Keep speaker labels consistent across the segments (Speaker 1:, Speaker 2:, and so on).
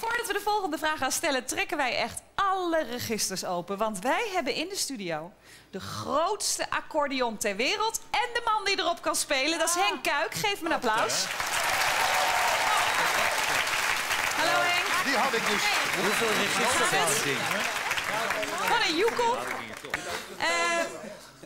Speaker 1: Voordat we de volgende vraag gaan stellen, trekken wij echt alle registers open. Want wij hebben in de studio de grootste accordeon ter wereld. En de man die erop kan spelen, dat is Henk Kuik. Geef hem een applaus. Hallo Henk.
Speaker 2: Die had ik dus.
Speaker 3: Hoeveel registers had ding?
Speaker 1: Wat een joekel. Eh,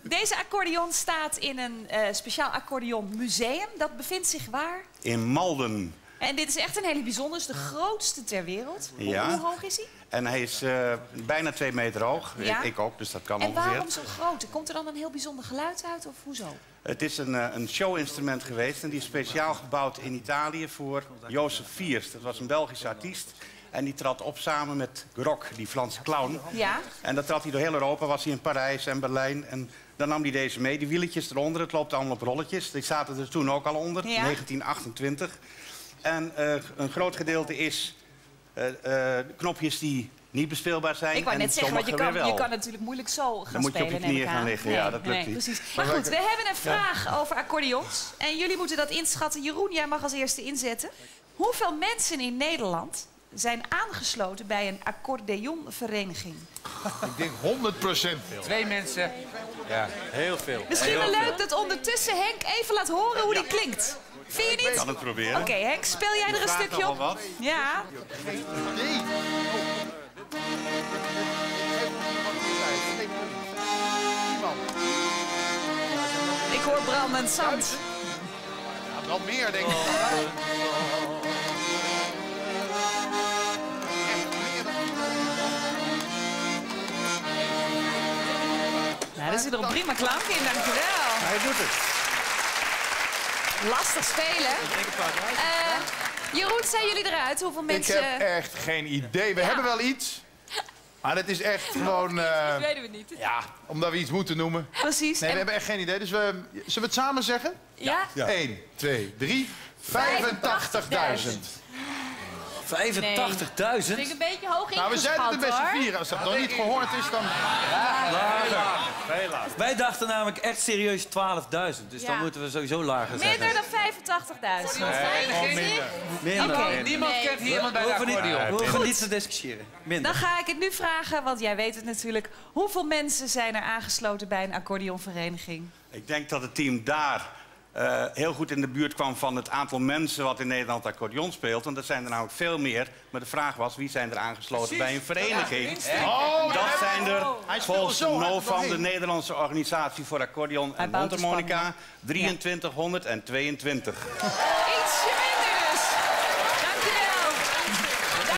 Speaker 1: deze accordeon staat in een eh, speciaal accordeonmuseum. Dat bevindt zich waar?
Speaker 4: In Malden.
Speaker 1: En dit is echt een hele bijzondere, is de grootste ter wereld. Hoe,
Speaker 4: Ja.
Speaker 1: hoe hoog is hij?
Speaker 4: En hij is eh, bijna twee meter hoog.
Speaker 1: Ja.
Speaker 4: Ik, ik ook, dus dat kan
Speaker 1: En
Speaker 4: ongeveer.
Speaker 1: waarom zo groot? Komt er dan een heel bijzonder geluid uit of hoezo?
Speaker 4: Het is een, eh, een showinstrument geweest en die is speciaal gebouwd in Italië voor Jozef Viers. Dat was een Belgische artiest. En die trad op samen met Grok, die Franse clown.
Speaker 1: Ja.
Speaker 4: En dat trad hij door heel Europa, was hij in Parijs en Berlijn. En dan nam hij deze mee, die wieletjes eronder. Het loopt allemaal op rolletjes. Die zaten er toen ook al onder,
Speaker 1: Ja.
Speaker 4: 1928. En eh, een groot gedeelte is eh, eh, knopjes die niet bespeelbaar zijn.
Speaker 1: Ik wou
Speaker 4: en
Speaker 1: net zeggen, want je kan, je natuurlijk moeilijk zo gaan
Speaker 4: Dan moet je op je knieën gaan
Speaker 1: aan.
Speaker 4: liggen.
Speaker 1: Nee,
Speaker 4: Ja, dat lukt
Speaker 1: nee,
Speaker 4: niet.
Speaker 1: Precies. Maar goed, we hebben een vraag over accordeons. En jullie moeten dat inschatten. Jeroen, jij mag als eerste inzetten. Hoeveel mensen in Nederland zijn aangesloten bij een accordeonvereniging?
Speaker 2: Ik denk 100 procent.
Speaker 3: Twee mensen. Ja, heel veel.
Speaker 1: Misschien wel leuk dat ondertussen Henk even laat horen hoe die klinkt. Vind je
Speaker 4: Ik
Speaker 1: niet?
Speaker 4: kan het proberen.
Speaker 1: Oké, Henk, speel jij er een stukje op?
Speaker 4: wat?
Speaker 1: Ja.
Speaker 2: Nee.
Speaker 1: Ik hoor brandend zand.
Speaker 2: Ja, wel meer, denk ik.
Speaker 1: Nou, daar zit nog prima klank in, dankjewel.
Speaker 4: Hij doet het.
Speaker 1: Lastig spelen. Eh, Jeroen, zijn jullie eruit? Hoeveel
Speaker 2: Ik
Speaker 1: mensen...
Speaker 2: heb echt geen idee. We hebben wel iets. Maar het is echt gewoon... eh,
Speaker 1: weten we niet.
Speaker 2: ja, omdat we iets moeten noemen.
Speaker 1: Precies.
Speaker 2: Nee, we
Speaker 1: En-
Speaker 2: hebben echt geen idee. Dus we, zullen we het samen zeggen?
Speaker 1: ja?
Speaker 2: 1, 2, 3. 85.000.
Speaker 3: 85.000?
Speaker 5: Vind ik een beetje hoog
Speaker 2: Nou, we zijn het
Speaker 5: ingeschat,
Speaker 2: er best
Speaker 5: hoor.
Speaker 2: vieren. Als dat nog niet gehoord is, dan...
Speaker 3: Wij dachten namelijk echt serieus 12.000. Dus
Speaker 5: Ja.
Speaker 3: dan moeten we sowieso lager zeggen.
Speaker 1: Minder dan 85.000.
Speaker 3: Minder.
Speaker 1: Oké.
Speaker 6: Niemand kent hier iemand bij de accordeon.
Speaker 3: we hoeven niet te discussiëren. Minder.
Speaker 1: Dan ga ik het nu vragen, want jij weet het natuurlijk. Hoeveel mensen zijn er aangesloten bij een accordeonvereniging?
Speaker 4: Ik denk dat het team daar eh, heel goed in de buurt kwam van het aantal mensen wat in Nederland accordeon speelt. Want er zijn er namelijk veel meer. Maar de vraag was, wie zijn er aangesloten bij een vereniging?
Speaker 2: Oh,
Speaker 4: Dat zijn er volgens
Speaker 2: zo hard
Speaker 4: NOVAM, de. Nederlandse organisatie voor accordeon en mondharmonica, 2322.